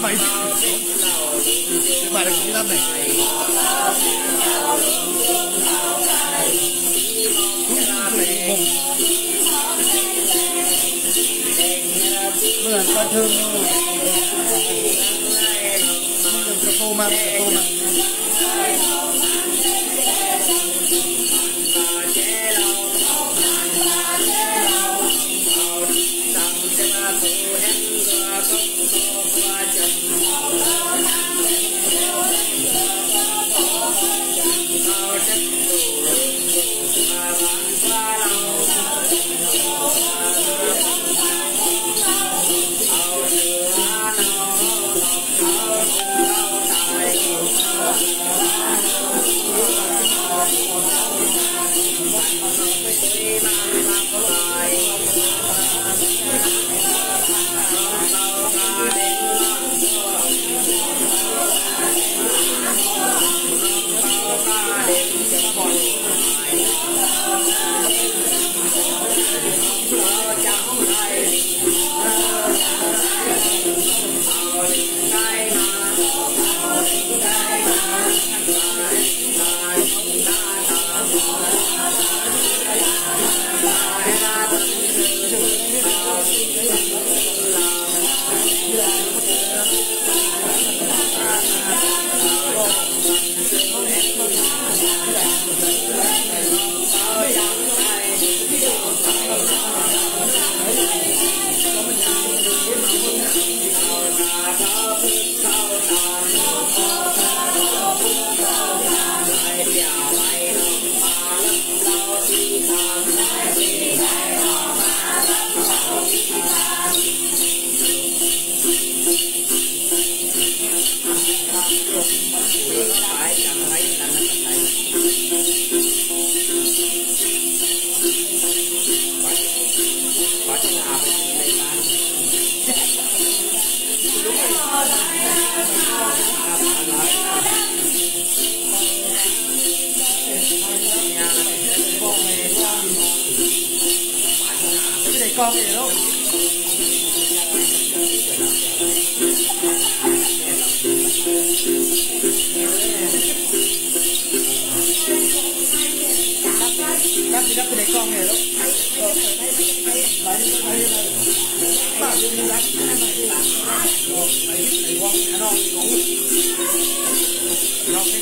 mày mày là cái năm này Mưa con thương Đừng có tô mà, tô mà con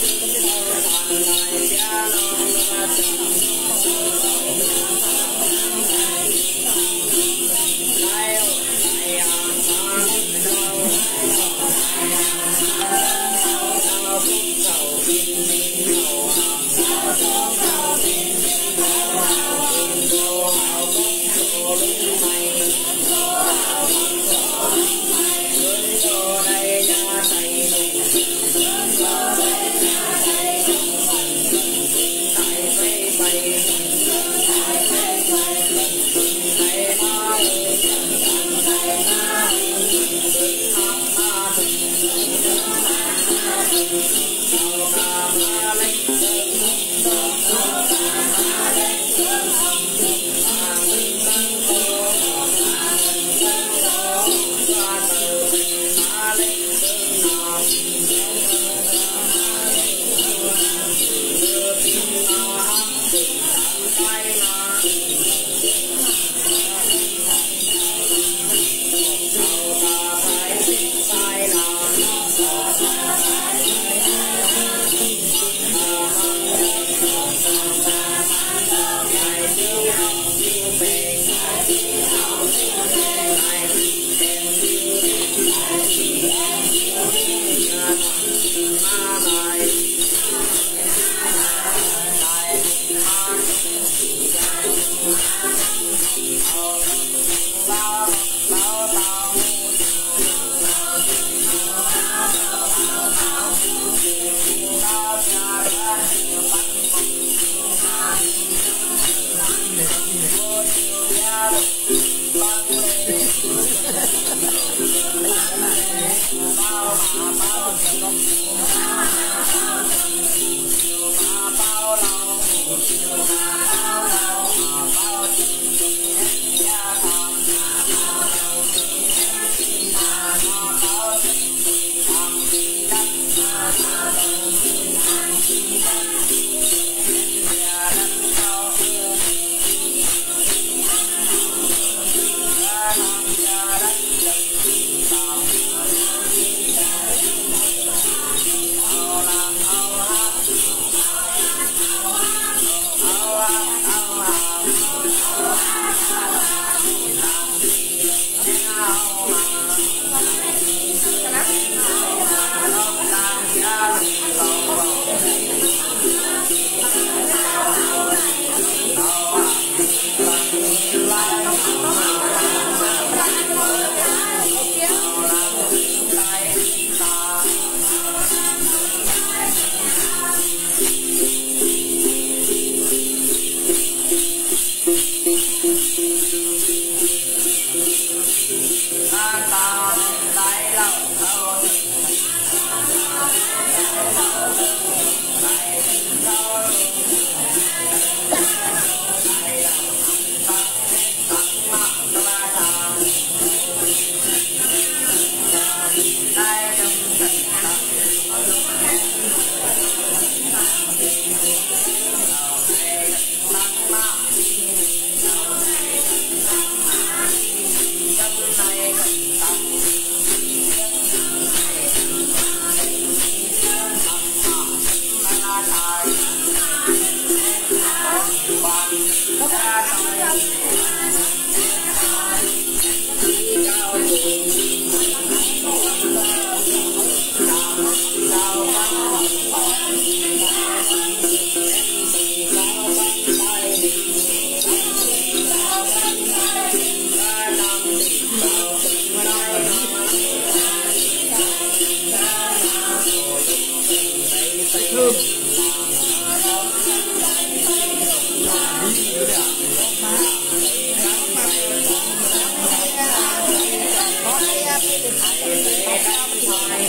I'll non cái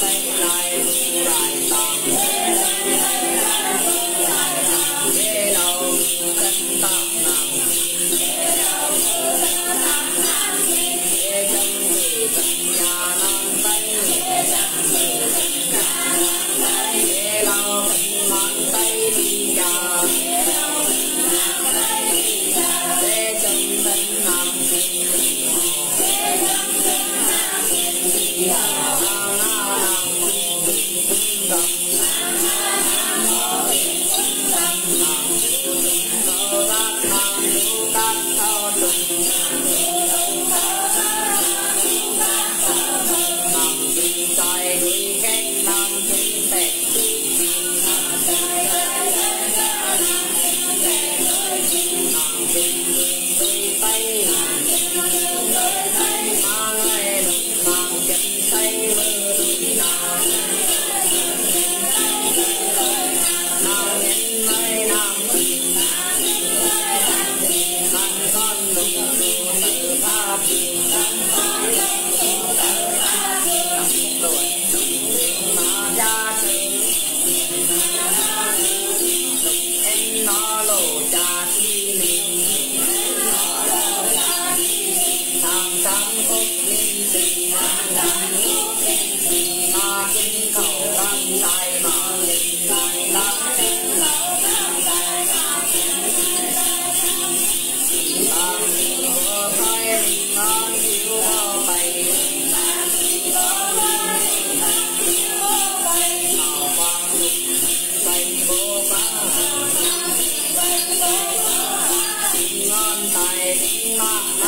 đánh lại lại tàng 平安，平安，大平安。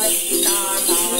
Palestine.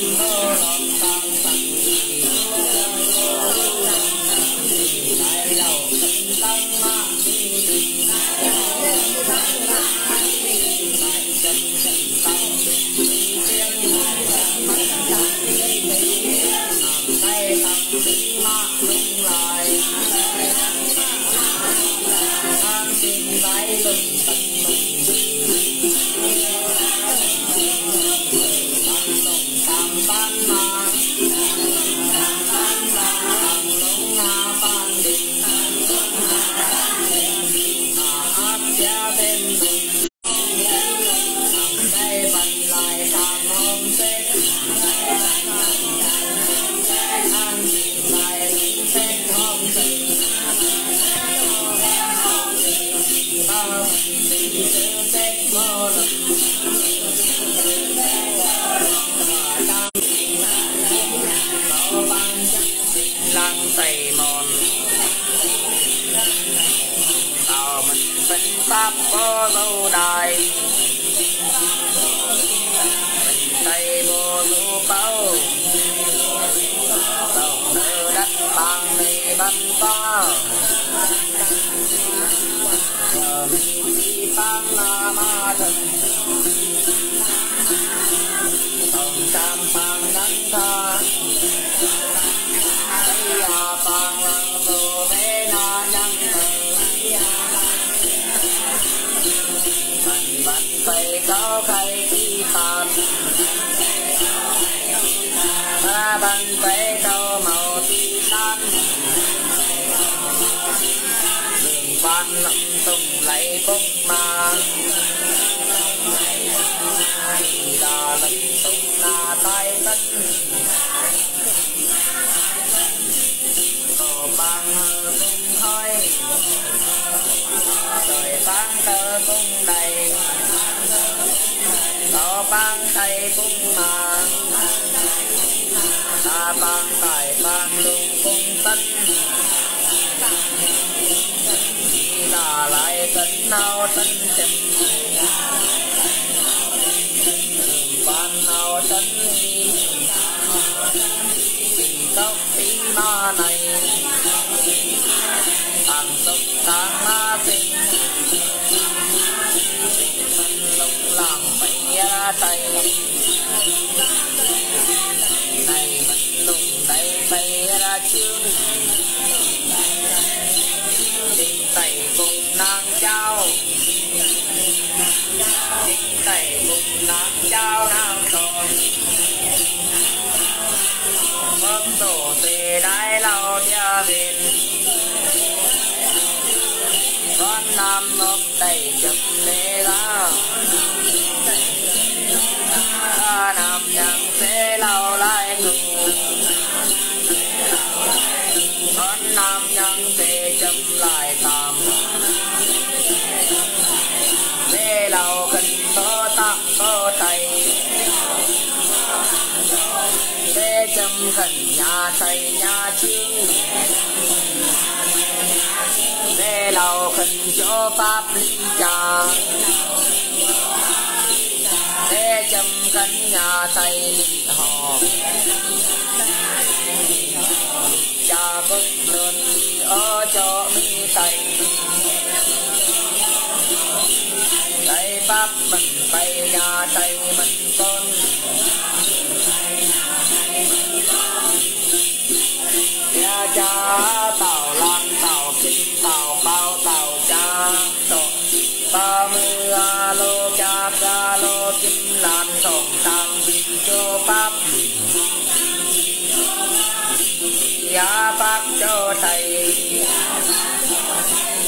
一二三四五六七八二二三二二 pháp vô lâu đời tây vô du bao tổng nữ đất bằng này bắn to giờ mình đi pháp nam ma thần tổng tam phàng đắng thơ quê tô màu tin non đường quan lộng tùng lấy bốc ma đà lộng tùng là tay tân lại tình nào tình tình ban nào tình tóc tiếng ma này. Tàn tóc tàn ma tình. Mình lúc làm phải tay. Trao nàng vâng, tồn phật tổ tề đại lao gia viên con nam một đầy chấm lê ra nam nhằm sẽ lao lại cùng nhà xây nhà chính để lâu khẩn cho pháp lý cha để chấm khẩn nhà xây lý họ cha phước đi ở cho mi xây xây pháp mình bay nhà xây mình tôn kim tam bình cho pháp giá pháp cho thầy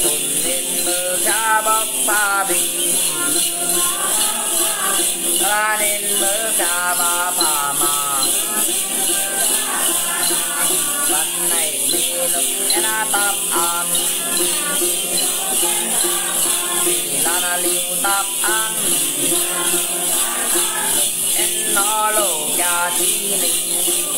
tuần nên mơ cha bóc ba bình ta nên mơ cha ba phà mà văn này đi lúc em tập an vì là na liu tập an em nó lộ cha chi linh